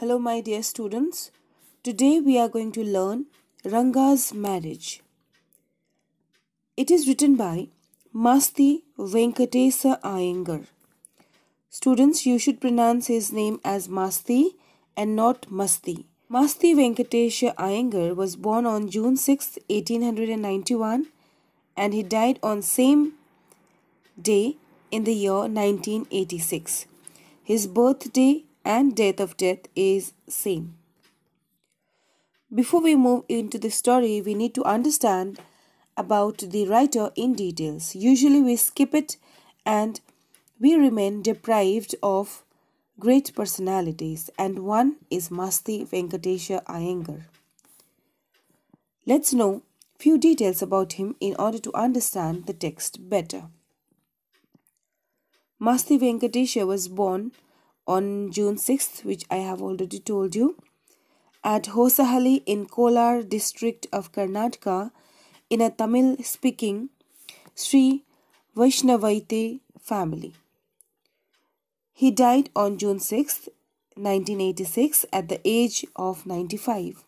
Hello, my dear students. Today we are going to learn Ranga's marriage. It is written by Masti Venkatesa Iyengar. Students, you should pronounce his name as Masti and not Masti. Masti Venkatesha Iyengar was born on June 6, 1891 and he died on same day in the year 1986. His birthday and death of death is same. Before we move into the story, we need to understand about the writer in details. Usually we skip it and we remain deprived of great personalities and one is Masti Venkatesha Iyengar. Let's know few details about him in order to understand the text better. Masti Venkatesha was born on June 6th, which I have already told you, at Hosahalli in Kolar district of Karnataka in a Tamil speaking Sri Vaishnavaite family. He died on June 6, 1986, at the age of 95.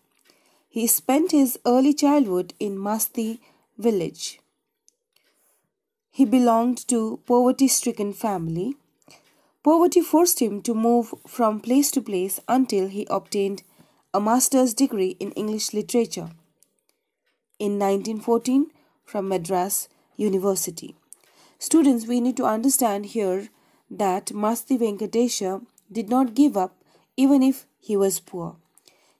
He spent his early childhood in Masti village. He belonged to poverty-stricken family Poverty forced him to move from place to place until he obtained a master's degree in English literature in 1914 from Madras University. Students, we need to understand here that Masti Venkatesha did not give up even if he was poor.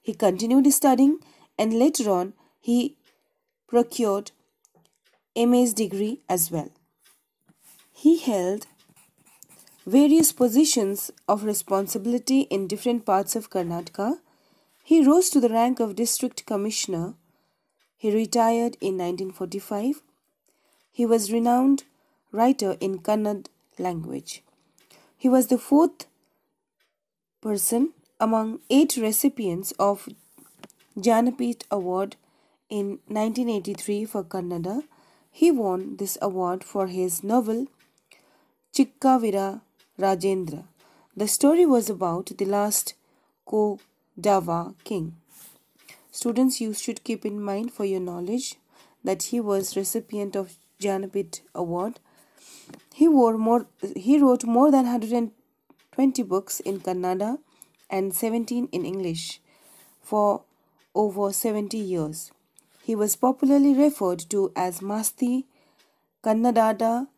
He continued studying and later on he procured MA's degree as well. He held various positions of responsibility in different parts of Karnataka. He rose to the rank of district commissioner. He retired in 1945. He was renowned writer in Kannada language. He was the fourth person among eight recipients of Jnanpith Award in 1983 for Kannada. He won this award for his novel Chikkavira Rajendra. The story was about the last Kodava king. Students, you should keep in mind for your knowledge that he was recipient of Jnanpith Award. He, wore more, he wrote more than 120 books in Kannada and 17 in English for over 70 years. He was popularly referred to as Masti Kannadada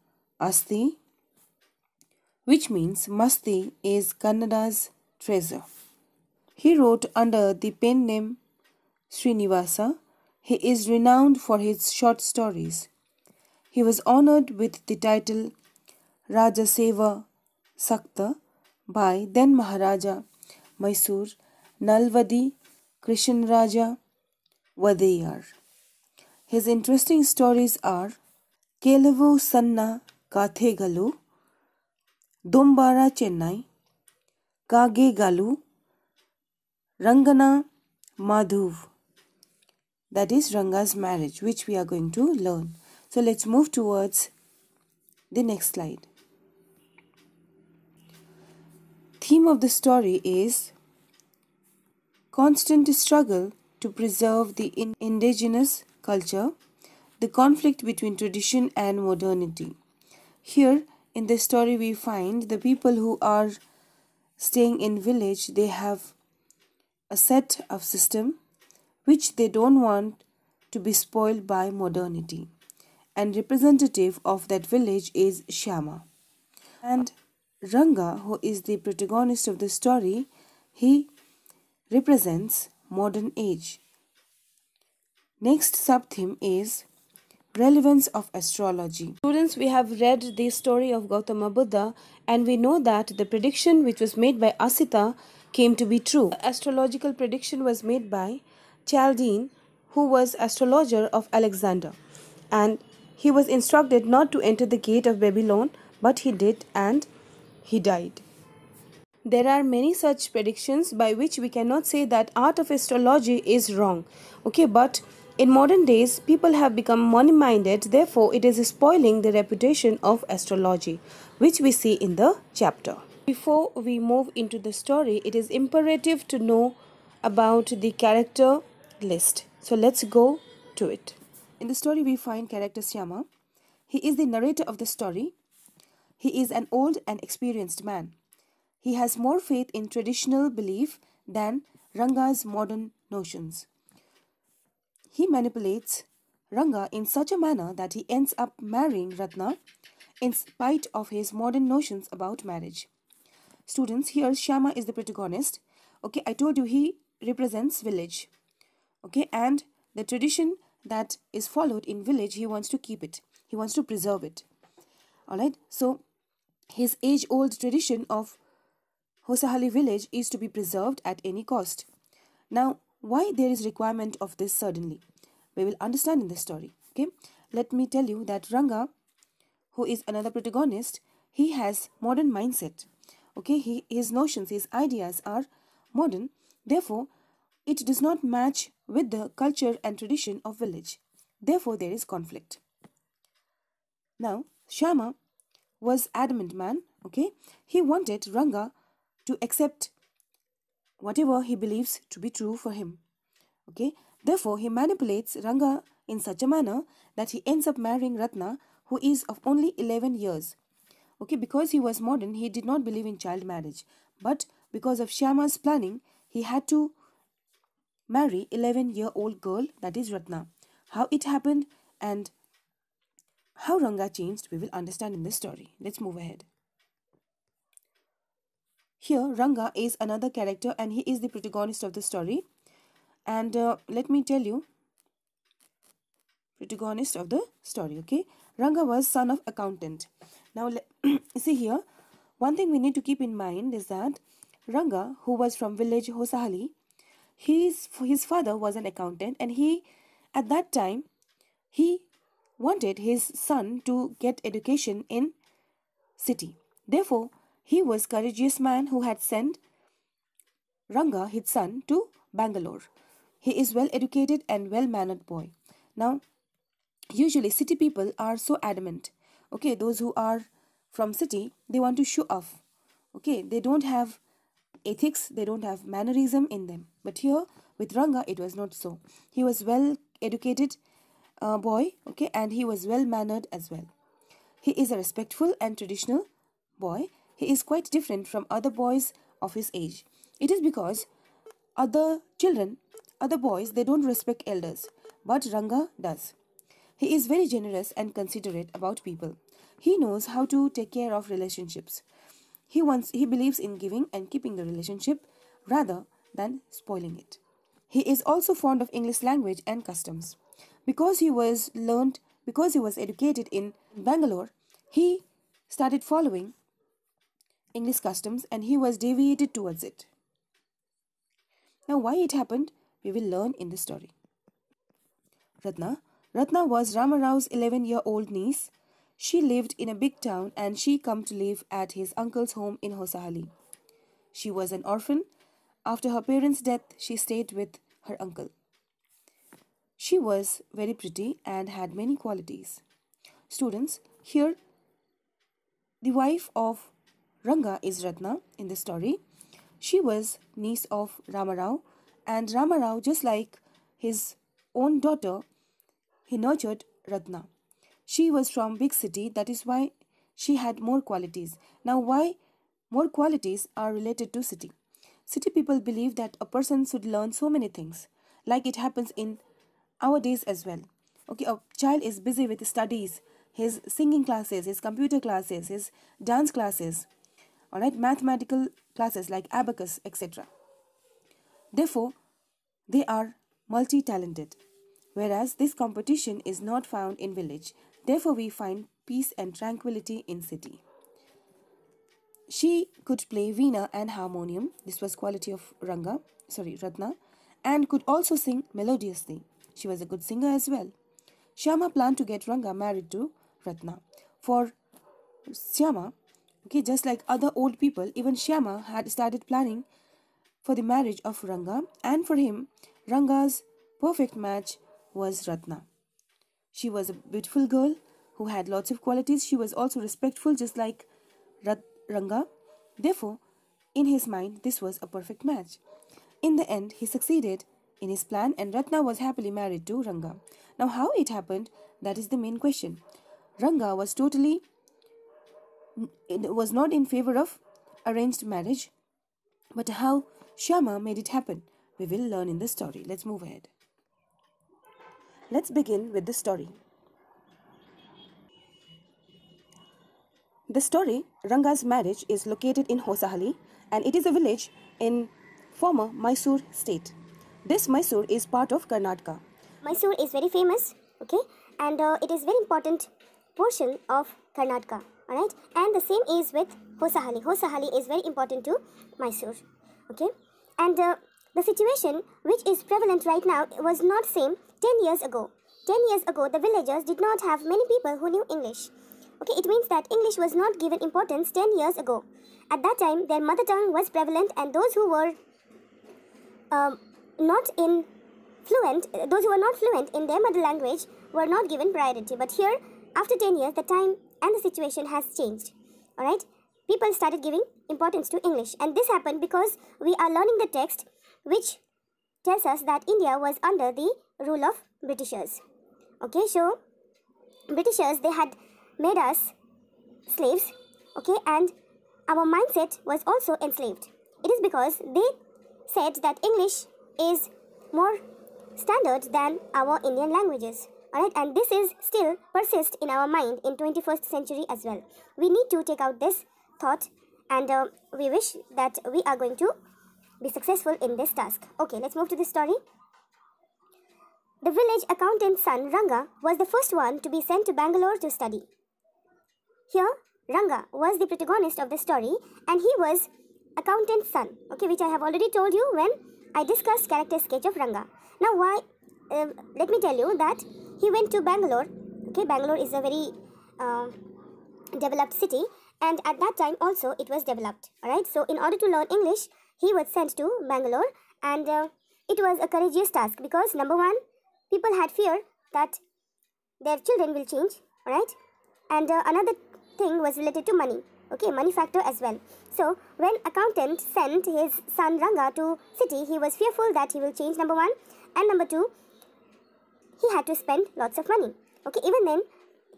Asti which means Masti is Kannada's treasure. He wrote under the pen name Srinivasa. He is renowned for his short stories. He was honored with the title Rajaseva Sakta by then Maharaja Mysore Nalvadi Krishnaraja Vadeyar. His interesting stories are Kelavu Sanna Kathegalu Dombara Chenni, Kage Galu, Rangana Maduve. That is Ranga's marriage, which we are going to learn. So let's move towards the next slide. Theme of the story is constant struggle to preserve the indigenous culture, the conflict between tradition and modernity. Here, in this story we find the people who are staying in village they have a set of system which they don't want to be spoiled by modernity. And representative of that village is Shyama and Ranga who is the protagonist of the story he represents modern age. Next sub theme is Relevance of astrology. Students, we have read the story of Gautama Buddha and we know that the prediction which was made by Asita came to be true. The astrological prediction was made by Chaldean who was astrologer of Alexander and he was instructed not to enter the gate of Babylon but he did and he died. There are many such predictions by which we cannot say that art of astrology is wrong. Okay, but in modern days, people have become money-minded, therefore it is spoiling the reputation of astrology, which we see in the chapter. Before we move into the story, it is imperative to know about the character list. So let's go to it. In the story, we find character Shyama. He is the narrator of the story. He is an old and experienced man. He has more faith in traditional belief than Ranga's modern notions. He manipulates Ranga in such a manner that he ends up marrying Ratna in spite of his modern notions about marriage. Students, here Shyama is the protagonist. Okay, I told you he represents village. Okay, and the tradition that is followed in village, he wants to keep it. He wants to preserve it. Alright, so his age-old tradition of Hosahali village is to be preserved at any cost. Now, why there is requirement of this suddenly? We will understand in this story. Okay, let me tell you that Ranga, who is another protagonist, he has modern mindset. Okay, he, his notions, his ideas are modern. Therefore, it does not match with the culture and tradition of village. Therefore, there is conflict. Now, Shyama was adamant man. Okay, he wanted Ranga to accept whatever he believes to be true for him. Okay, therefore he manipulates Ranga in such a manner that he ends up marrying Ratna, who is of only 11 years. Okay, because he was modern, he did not believe in child marriage, but because of Shyama's planning, he had to marry 11 year old girl that is Ratna. How it happened and how Ranga changed, we will understand in this story. Let's move ahead. Here, Ranga is another character and he is the protagonist of the story. And uh, let me tell you, protagonist of the story, okay? Ranga was son of accountant. Now, see here, one thing we need to keep in mind is that Ranga, who was from village Hosahali, his, his father was an accountant and he, at that time, he wanted his son to get education in city. Therefore, he was courageous man who had sent Ranga, his son, to Bangalore. He is well educated and well mannered boy. Now, usually city people are so adamant. Okay, those who are from city, they want to show off. Okay, they don't have ethics, they don't have mannerism in them. But here with Ranga, it was not so. He was well educated uh, boy, okay, and he was well mannered as well. He is a respectful and traditional boy he is quite different from other boys of his age. It is because other children, other boys, they don't respect elders, but Ranga does. He is very generous and considerate about people. He knows how to take care of relationships. He wants he believes in giving and keeping the relationship rather than spoiling it. He is also fond of English language and customs. Because he was learned because he was educated in Bangalore, he started following English customs and he was deviated towards it. Now, why it happened, we will learn in the story. Ratna. Ratna was Ramarao's 11 year old niece. She lived in a big town and she come to live at his uncle's home in Hosahali. She was an orphan. After her parents' death, she stayed with her uncle. She was very pretty and had many qualities. Students, here the wife of Ranga is Ratna in the story. She was niece of Ramarao and Ramarao just like his own daughter he nurtured Ratna. She was from big city that is why she had more qualities. Now why more qualities are related to city? City people believe that a person should learn so many things like it happens in our days as well. Okay, a child is busy with studies, his singing classes, his computer classes, his dance classes, all right mathematical classes like abacus etc therefore they are multi-talented whereas this competition is not found in village. Therefore we find peace and tranquility in city. She could play veena and harmonium. This was quality of ranga sorry ratna and could also sing melodiously. She was a good singer as well. Shyama planned to get Ranga married to Ratna. For Shyama, Okay, just like other old people, even Shyama had started planning for the marriage of Ranga, and for him, Ranga's perfect match was Ratna. She was a beautiful girl who had lots of qualities. She was also respectful, just like Ranga. Therefore, in his mind, this was a perfect match. In the end, he succeeded in his plan and Ratna was happily married to Ranga. Now, how it happened, that is the main question. Ranga was totally was not in favor of arranged marriage, but how Shyama made it happen, we will learn in the story. Let's move ahead. Let's begin with the story. The story, Ranga's marriage, is located in Hosahalli and it is a village in former Mysore state. This Mysore is part of Karnataka. Mysore is very famous, okay, and uh, it is very important portion of Karnataka, alright. And the same is with Hosahalli. Hosahalli is very important to Mysore, okay. And uh, the situation which is prevalent right now was not same 10 years ago. 10 years ago, the villagers did not have many people who knew English. Okay, it means that English was not given importance 10 years ago. At that time, their mother tongue was prevalent and those who were um, not in fluent, those who were not fluent in their mother language were not given priority. But here, after 10 years, the time and the situation has changed. Alright? People started giving importance to English. And this happened because we are learning the text which tells us that India was under the rule of Britishers. Okay, so Britishers, they had made us slaves, okay, and our mindset was also enslaved. It is because they said that English is more standard than our Indian languages. Alright, and this is still persist in our mind in 21st century as well. We need to take out this thought and uh, we wish that we are going to be successful in this task. Okay, let's move to the story. The village accountant's son Ranga was the first one to be sent to Bangalore to study. Here, Ranga was the protagonist of the story and he was accountant's son, okay, which I have already told you when I discussed character sketch of Ranga. Now, why? Uh, let me tell you that he went to Bangalore. Okay, Bangalore is a very uh, developed city, and at that time also it was developed. Alright, so in order to learn English, he was sent to Bangalore, and uh, it was a courageous task because number one, people had fear that their children will change. Alright, and uh, another thing was related to money okay money factor as well so when accountant sent his son ranga to city he was fearful that he will change number one and number two he had to spend lots of money. Okay even then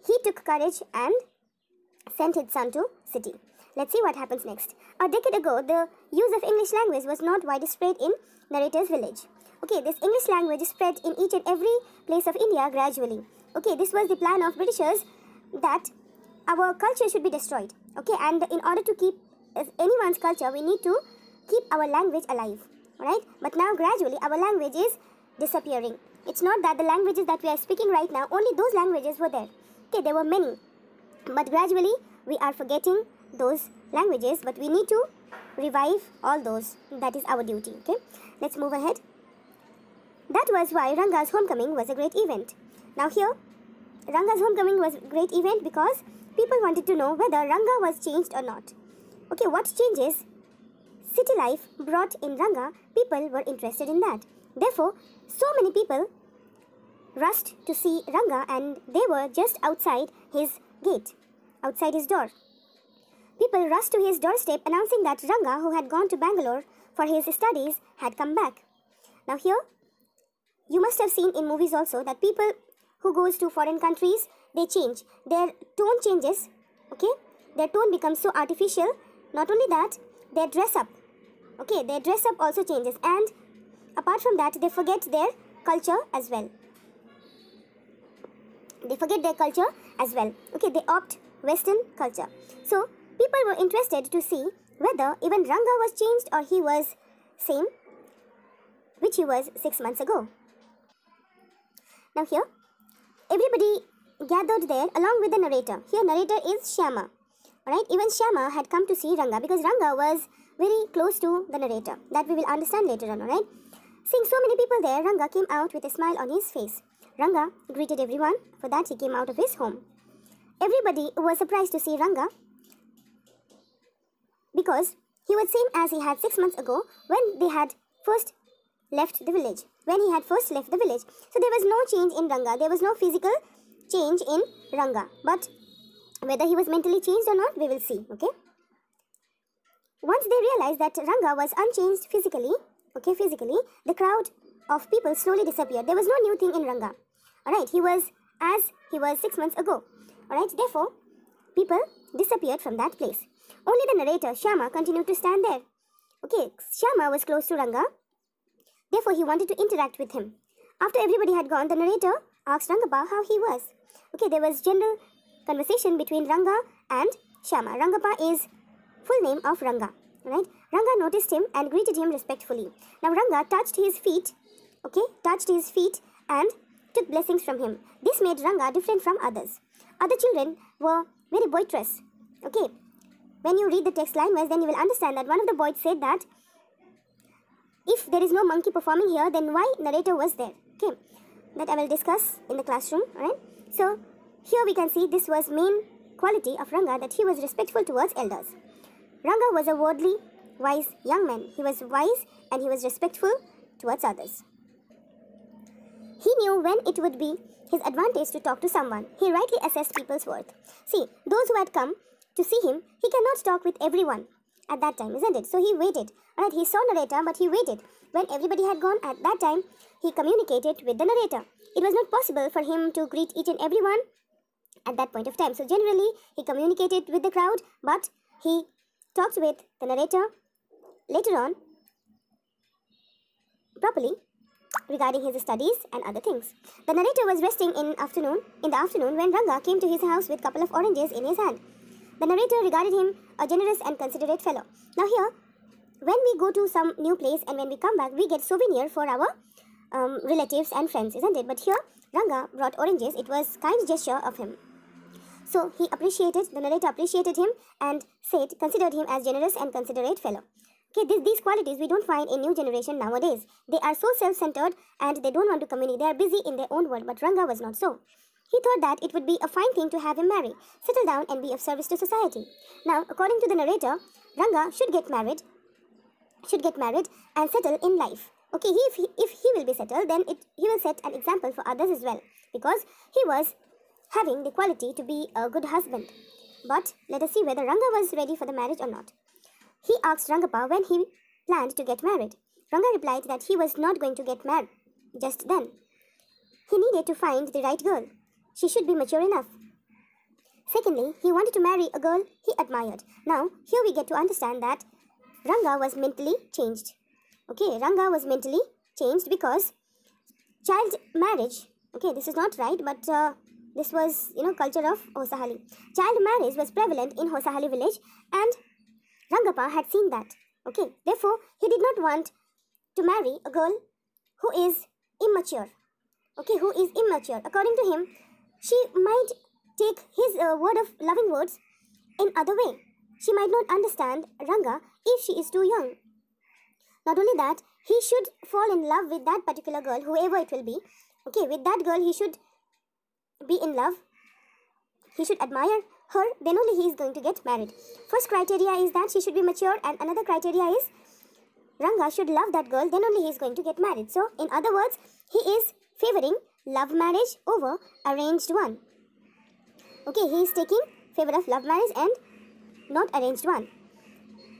he took courage and sent his son to city. Let's see what happens next. A decade ago the use of english language was not widespread in narrator's village. Okay this english language spread in each and every place of india gradually. Okay this was the plan of britishers that our culture should be destroyed. Okay and in order to keep anyone's culture we need to keep our language alive. Right but now gradually our language is disappearing it's not that the languages that we are speaking right now only those languages were there. Okay there were many. But gradually we are forgetting those languages but we need to revive all those. That is our duty okay? Let's move ahead. That was why ranga's homecoming was a great event. Now here ranga's homecoming was a great event because people wanted to know whether Ranga was changed or not. Okay, what changes city life brought in Ranga, people were interested in that. Therefore, so many people rushed to see Ranga and they were just outside his gate, outside his door. People rushed to his doorstep announcing that Ranga, who had gone to Bangalore for his studies, had come back. Now here, you must have seen in movies also that people who goes to foreign countries they change. Their tone changes okay? Their tone becomes so artificial. Not only that their dress up okay? Their dress up also changes. And apart from that they forget their culture as well they forget their culture as well okay they opt western culture so people were interested to see whether even ranga was changed or he was same which he was 6 months ago now here everybody gathered there along with the narrator. Here narrator is Shyama. Alright, even Shyama had come to see Ranga because Ranga was very close to the narrator. That we will understand later on, alright? Seeing so many people there, Ranga came out with a smile on his face. Ranga greeted everyone, for that he came out of his home. Everybody was surprised to see Ranga because he was same as he had six months ago when they had first left the village. When he had first left the village. So there was no change in Ranga. There was no physical change in Ranga. But whether he was mentally changed or not, we will see. Okay. once they realized that Ranga was unchanged physically, okay, physically, the crowd of people slowly disappeared. There was no new thing in Ranga. Alright, he was as he was six months ago. Alright, therefore, people disappeared from that place. Only the narrator, Shyama, continued to stand there. Okay, Shyama was close to Ranga. Therefore, he wanted to interact with him. After everybody had gone, the narrator asked Rangappa how he was. Okay, there was general conversation between Ranga and Shyama. Rangappa is full name of Ranga. Right? Ranga noticed him and greeted him respectfully. Now Ranga touched his feet, okay, touched his feet and took blessings from him. This made Ranga different from others. Other children were very boisterous. Okay, when you read the text line wise, then you will understand that one of the boys said that if there is no monkey performing here, then why narrator was there? Okay, that I will discuss in the classroom. Alright, so here we can see this was main quality of Ranga that he was respectful towards elders. Ranga was a worldly, wise young man. He was wise and he was respectful towards others. He knew when it would be his advantage to talk to someone. He rightly assessed people's worth. See, those who had come to see him, he cannot talk with everyone at that time, isn't it? So he waited. Alright, he saw narrator, but he waited. When everybody had gone at that time, he communicated with the narrator. It was not possible for him to greet each and everyone at that point of time. So generally, he communicated with the crowd, but he talked with the narrator later on properly regarding his studies and other things. The narrator was resting in afternoon in the afternoon when Ranga came to his house with a couple of oranges in his hand. The narrator regarded him a generous and considerate fellow. Now here, when we go to some new place and when we come back, we get souvenir for our um, relatives and friends, isn't it? But here, Ranga brought oranges. It was kind gesture of him. So he appreciated, the narrator appreciated him and said, considered him as generous and considerate fellow. Okay, this, these qualities we don't find in new generation nowadays. They are so self-centered and they don't want to communicate. They are busy in their own world, but Ranga was not so. He thought that it would be a fine thing to have him marry, settle down and be of service to society. Now, according to the narrator, Ranga should get married, should get married and settle in life. Okay, if, he, if he will be settled, then it, he will set an example for others as well. Because he was having the quality to be a good husband. But let us see whether Ranga was ready for the marriage or not. He asked Rangappa when he planned to get married. Ranga replied that he was not going to get married just then. He needed to find the right girl. She should be mature enough. Secondly, he wanted to marry a girl he admired. Now, here we get to understand that Ranga was mentally changed. Okay, Ranga was mentally changed because child marriage, okay, this is not right, but uh, this was, you know, culture of Hosahali. Child marriage was prevalent in Hosahali village and Rangappa had seen that. Okay, therefore, he did not want to marry a girl who is immature. Okay, who is immature. According to him, she might take his uh, word of loving words in other way. She might not understand Ranga if she is too young. Not only that, he should fall in love with that particular girl, whoever it will be. Okay, with that girl, he should be in love, he should admire her, then only he is going to get married. First criteria is that she should be mature and another criteria is Ranga should love that girl, then only he is going to get married. So, in other words, he is favoring love marriage over arranged one. Okay, he is taking favor of love marriage and not arranged one.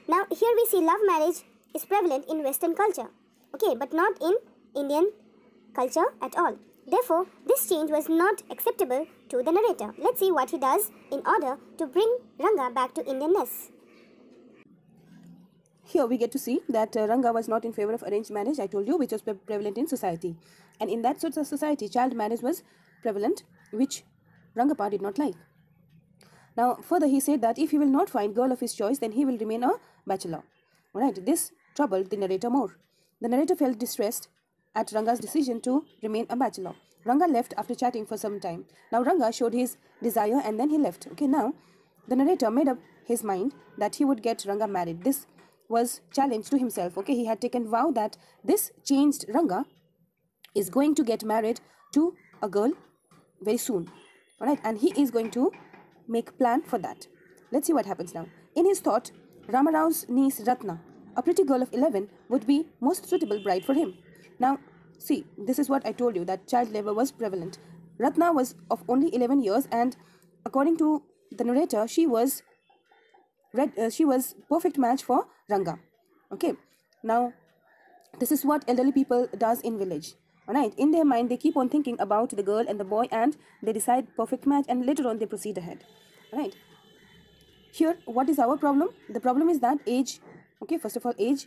Now, here we see love marriage is prevalent in Western culture. Okay, but not in Indian culture at all. Therefore, this change was not acceptable to the narrator. Let's see what he does in order to bring Ranga back to Indianness. Here we get to see that uh, Ranga was not in favor of arranged marriage, I told you, which was pre prevalent in society. And in that sort of society, child marriage was prevalent, which Rangappa did not like. Now, further he said that if he will not find girl of his choice, then he will remain a bachelor. Alright, this troubled the narrator more. The narrator felt distressed at Ranga's decision to remain a bachelor. Ranga left after chatting for some time. Now Ranga showed his desire and then he left. Okay, now the narrator made up his mind that he would get Ranga married. This was challenge to himself. Okay, he had taken vow that this changed Ranga is going to get married to a girl very soon. Alright, and he is going to make plan for that. Let's see what happens now. In his thought, Ramarao's niece Ratna, a pretty girl of 11, would be most suitable bride for him. Now, see, this is what I told you that child labor was prevalent. Ratna was of only 11 years, and according to the narrator, she was red, uh, she was perfect match for Ranga. Okay. Now, this is what elderly people does in village. Alright. In their mind, they keep on thinking about the girl and the boy, and they decide perfect match, and later on they proceed ahead. Alright. Here, what is our problem? The problem is that age. Okay. First of all, age,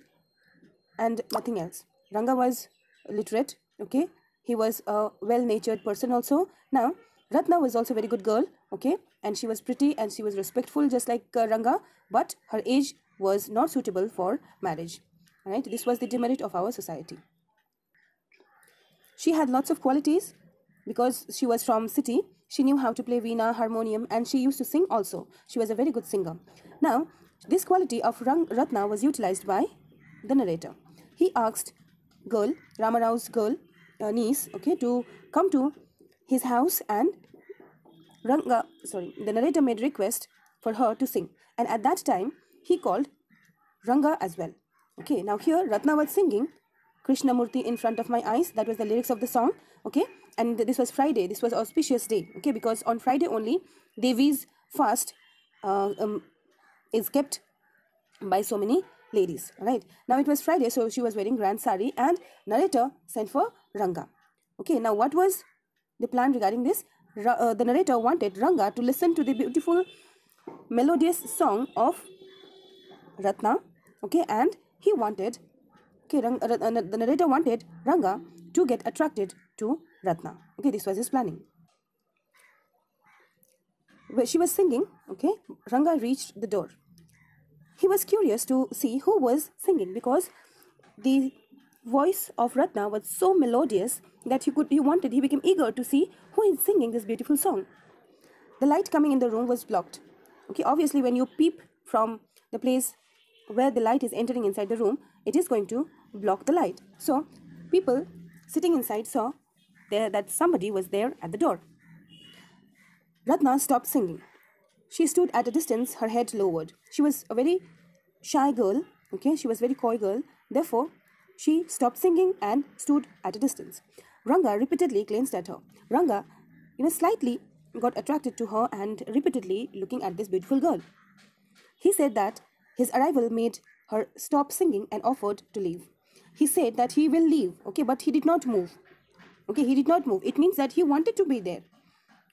and nothing else. Ranga was literate. Okay. He was a well-natured person also. Now, Ratna was also a very good girl. Okay, and she was pretty and she was respectful, just like uh, Ranga. But her age was not suitable for marriage. Right. This was the demerit of our society. She had lots of qualities because she was from city. She knew how to play veena, harmonium, and she used to sing also. She was a very good singer. Now, this quality of Rang Ratna was utilized by the narrator. He asked girl, Ramarao's girl, uh, niece, okay, to come to his house and Ranga, sorry, the narrator made request for her to sing. And at that time, he called Ranga as well. Okay, now here Ratna was singing Krishnamurti in front of my eyes. That was the lyrics of the song. Okay, and this was Friday. This was auspicious day. Okay, because on Friday only, Devi's fast uh, um, is kept by so many ladies. Right now it was Friday, so she was wearing grand sari, and narrator sent for Ranga. Okay, now what was the plan regarding this? Ra- uh, the narrator wanted Ranga to listen to the beautiful melodious song of Ratna. Okay, and he wanted okay, Rang, uh, uh, the narrator wanted Ranga to get attracted to Ratna. Okay, this was his planning. She was singing, okay, Ranga reached the door. He was curious to see who was singing because the voice of Ratna was so melodious that he could he wanted he became eager to see who is singing this beautiful song. The light coming in the room was blocked. Okay, obviously when you peep from the place where the light is entering inside the room, it is going to block the light. So people sitting inside saw there that somebody was there at the door. Ratna stopped singing. She stood at a distance, her head lowered. She was a very shy girl, okay? She was very coy girl. Therefore, she stopped singing and stood at a distance. Ranga repeatedly glanced at her. Ranga, you know, slightly got attracted to her and repeatedly looking at this beautiful girl. He said that his arrival made her stop singing and offered to leave. He said that he will leave, okay, but he did not move. Okay, he did not move. It means that he wanted to be there.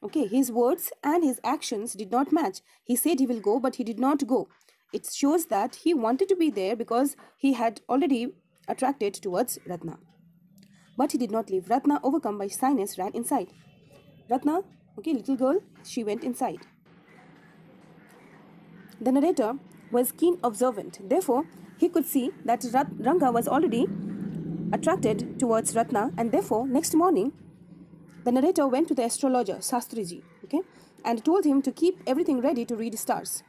Okay, his words and his actions did not match. He said he will go, but he did not go. It shows that he wanted to be there because he had already attracted towards Ratna. But he did not leave. Ratna, overcome by shyness, ran inside. Ratna, okay, little girl, she went inside. The narrator was keen observant. Therefore, he could see that Ranga was already attracted towards Ratna, and therefore, next morning, the narrator went to the astrologer, Sastriji, okay, and told him to keep everything ready to read stars.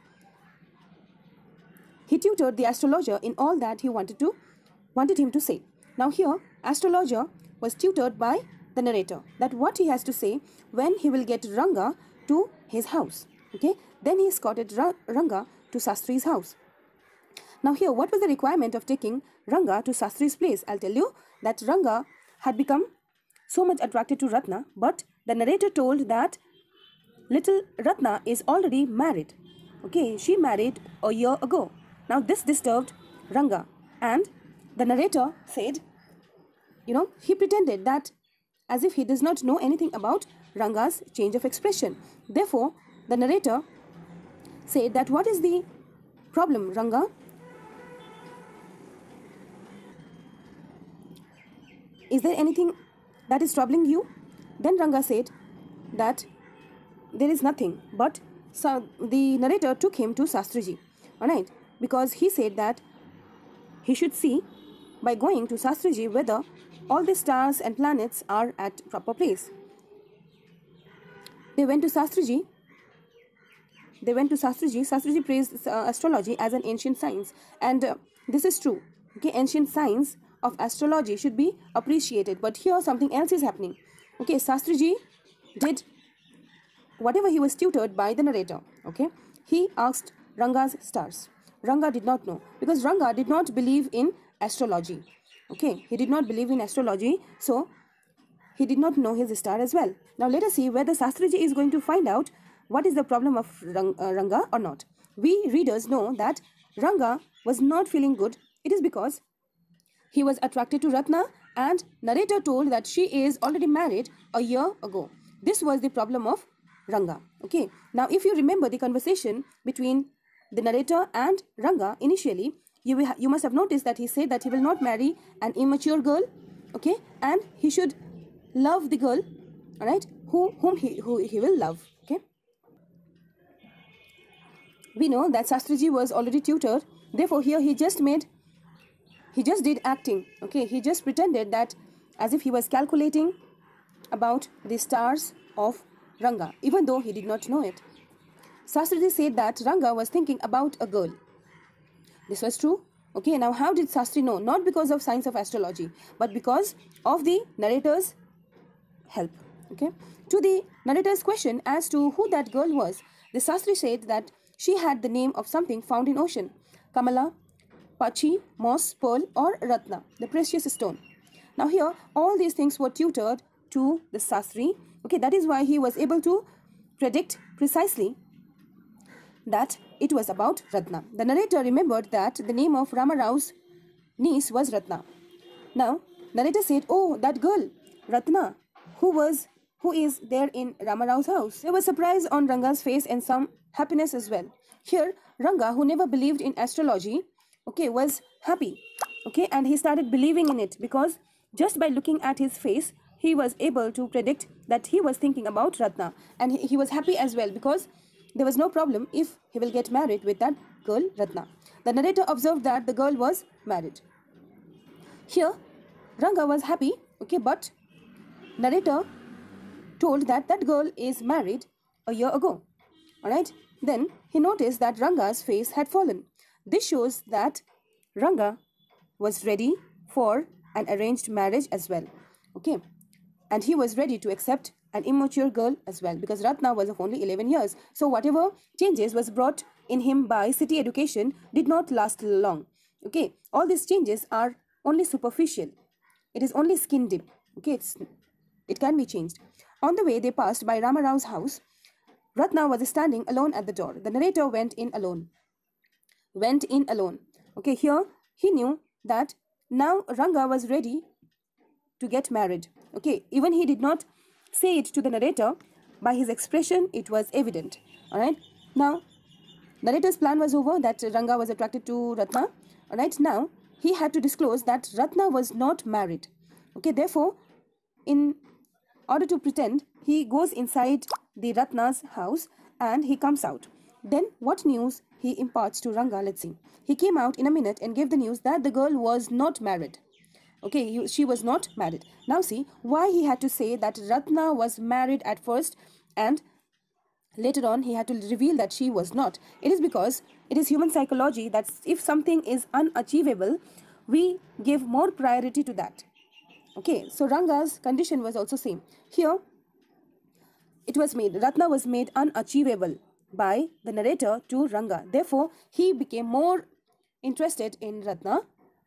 He tutored the astrologer in all that he wanted to wanted him to say. Now here, astrologer was tutored by the narrator that what he has to say when he will get Ranga to his house. Okay, then he escorted Ra- Ranga to Sastri's house. Now here, what was the requirement of taking Ranga to Sastri's place? I'll tell you that Ranga had become so much attracted to Ratna, but the narrator told that little Ratna is already married. Okay, she married a year ago. Now this disturbed Ranga, and the narrator said, you know, he pretended that as if he does not know anything about Ranga's change of expression. Therefore, the narrator said that what is the problem, Ranga? Is there anything that is troubling you? Then Ranga said that there is nothing, but so the narrator took him to Sastriji, alright, because he said that he should see by going to Sastriji whether all the stars and planets are at proper place. They went to Sastriji. They went to Sastriji. Sastriji praised uh, astrology as an ancient science, and uh, this is true. Okay, ancient science of astrology should be appreciated, but here something else is happening. Okay, Sastriji did whatever he was tutored by the narrator. Okay, he asked Ranga's stars. Ranga did not know because Ranga did not believe in astrology. Okay, he did not believe in astrology, so he did not know his star as well. Now let us see whether Sastriji is going to find out what is the problem of uh, Ranga or not. We readers know that Ranga was not feeling good, it is because he was attracted to Ratna and narrator told that she is already married a year ago. This was the problem of Ranga. Okay. Now if you remember the conversation between the narrator and Ranga initially, you, you must have noticed that he said that he will not marry an immature girl. Okay. And he should love the girl. Alright. Who, whom he, who he will love. Okay. We know that Sastriji was already tutored. Therefore here he just made he just did acting okay? He just pretended that as if he was calculating about the stars of Ranga even though he did not know it. Sastriji said that Ranga was thinking about a girl. This was true okay? Now how did Sastri know? Not because of science of astrology but because of the narrator's help okay? To the narrator's question as to who that girl was the Sastri said that she had the name of something found in ocean. Kamala Pachi, moss, pearl or ratna, the precious stone. Now here, all these things were tutored to the Sastri. Okay, that is why he was able to predict precisely that it was about Ratna. The narrator remembered that the name of Ramarao's niece was Ratna. Now, narrator said, oh, that girl, Ratna, who was who is there in Ramarao's house. There was surprise on Ranga's face and some happiness as well. Here, Ranga, who never believed in astrology, okay was happy. Okay and he started believing in it because just by looking at his face he was able to predict that he was thinking about ratna. And he, he was happy as well because there was no problem if he will get married with that girl ratna. The narrator observed that the girl was married. Here ranga was happy okay but narrator told that that girl is married a year ago. All right? Then he noticed that ranga's face had fallen this shows that Ranga was ready for an arranged marriage as well. Okay. And he was ready to accept an immature girl as well because Ratna was of only 11 years. So whatever changes was brought in him by city education did not last long. Okay. All these changes are only superficial. It is only skin deep. Okay. It's, it can be changed. On the way, they passed by Ramarao's house. Ratna was standing alone at the door. The narrator went in alone went in alone. Okay, here he knew that now Ranga was ready to get married. Okay, even he did not say it to the narrator, by his expression it was evident. Alright, now the narrator's plan was over that Ranga was attracted to Ratna. Alright, now he had to disclose that Ratna was not married. Okay, therefore, in order to pretend, he goes inside the Ratna's house and he comes out. Then what news he imparts to Ranga? Let's see. He came out in a minute and gave the news that the girl was not married. Okay, he, she was not married. Now see why he had to say that Ratna was married at first and later on he had to reveal that she was not. It is because it is human psychology that if something is unachievable, we give more priority to that. Okay, so Ranga's condition was also same. Here, it was made, Ratna was made unachievable by the narrator to Ranga. Therefore, he became more interested in Ratna.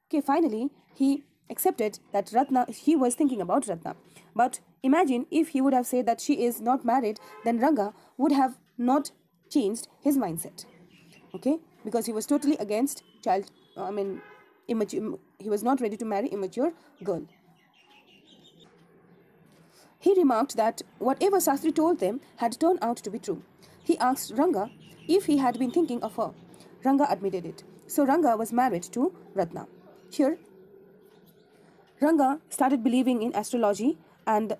Okay, finally, he accepted that Ratna, he was thinking about Ratna. But imagine if he would have said that she is not married, then Ranga would have not changed his mindset. Okay, because he was totally against child, uh, I mean, immature, he was not ready to marry immature girl. He remarked that whatever Sastri told them had turned out to be true. He asked Ranga if he had been thinking of her. Ranga admitted it. So Ranga was married to Ratna. Here, Ranga started believing in astrology and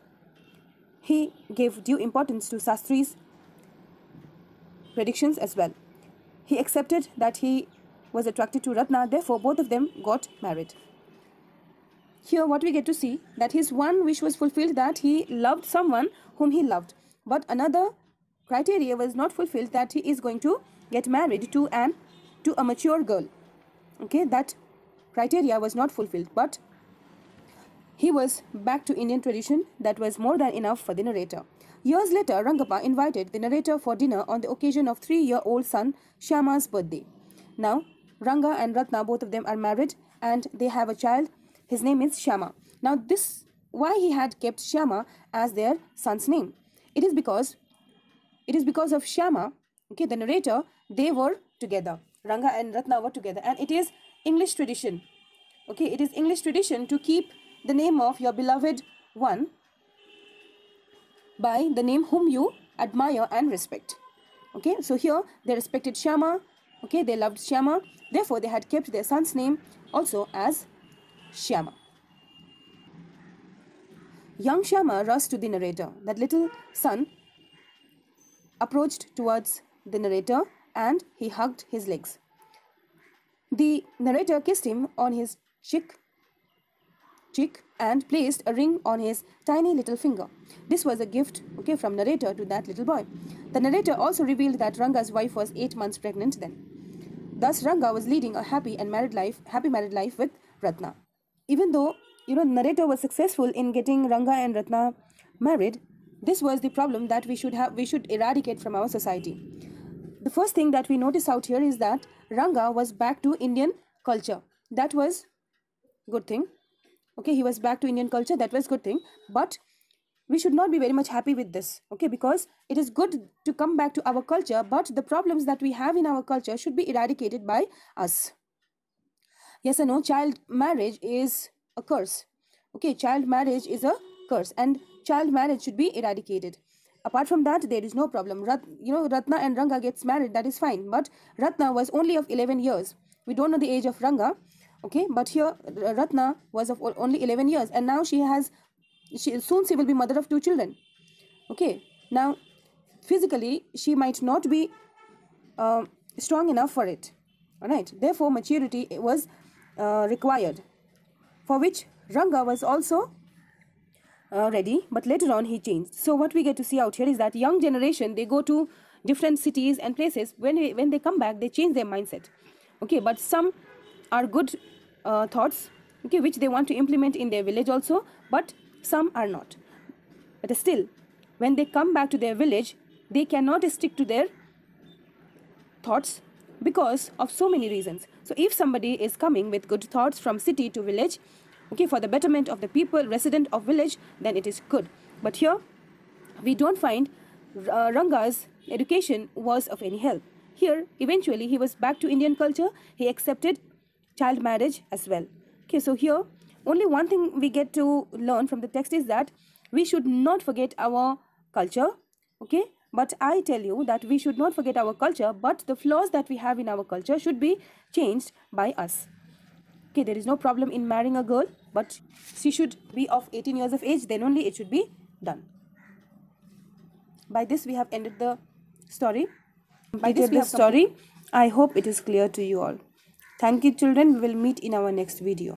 he gave due importance to Sastri's predictions as well. He accepted that he was attracted to Ratna, therefore both of them got married. Here what we get to see that his one wish was fulfilled that he loved someone whom he loved. But another criteria was not fulfilled that he is going to get married to an to a mature girl okay that criteria was not fulfilled but he was back to Indian tradition that was more than enough for the narrator. Years later, Rangappa invited the narrator for dinner on the occasion of three-year-old son Shyama's birthday. Now, Ranga and Ratna, both of them are married and they have a child. His name is Shyama. Now, this why he had kept Shyama as their son's name. It is because it is because of Shyama, okay, the narrator, they were together. Ranga and Ratna were together, and it is English tradition. Okay, it is English tradition to keep the name of your beloved one by the name whom you admire and respect. Okay, so here they respected Shyama. Okay, they loved Shyama. Therefore, they had kept their son's name also as Shyama. Young Shyama rushed to the narrator. That little son approached towards the narrator and he hugged his legs. The narrator kissed him on his cheek, cheek and placed a ring on his tiny little finger. This was a gift, okay, from narrator to that little boy. The narrator also revealed that Ranga's wife was eight months pregnant then. Thus, Ranga was leading a happy and married life, happy married life with Ratna. Even though you know narrator was successful in getting Ranga and Ratna married, this was the problem that we should have we should eradicate from our society. The first thing that we notice out here is that Ranga was back to Indian culture. That was good thing. Okay, he was back to Indian culture. That was good thing. But we should not be very much happy with this okay because it is good to come back to our culture but the problems that we have in our culture should be eradicated by us yes or no child marriage is a curse okay child marriage is a curse and child marriage should be eradicated. Apart from that there is no problem. Rat, you know ratna and ranga gets married that is fine. But ratna was only of 11 years. We don't know the age of ranga okay? But here ratna was of only 11 years. And now she has she soon she will be mother of two children okay? Now physically she might not be uh, strong enough for it all right therefore maturity was uh, required. For which ranga was also uh, ready but later on he changed so what we get to see out here is that young generation they go to different cities and places when we, when they come back they change their mindset okay but some are good uh, thoughts okay which they want to implement in their village also but some are not. But still, when they come back to their village, they cannot stick to their thoughts because of so many reasons. So if somebody is coming with good thoughts from city to village, okay, for the betterment of the people resident of village, then it is good. But here, we don't find uh, Ranga's education was of any help. Here, eventually, he was back to Indian culture. He accepted child marriage as well. Okay, so here only one thing we get to learn from the text is that we should not forget our culture okay but i tell you that we should not forget our culture but the flaws that we have in our culture should be changed by us okay there is no problem in marrying a girl but she should be of 18 years of age then only it should be done. By this we have ended the story. By this we have story. I hope it is clear to you all. Thank you children. We will meet in our next video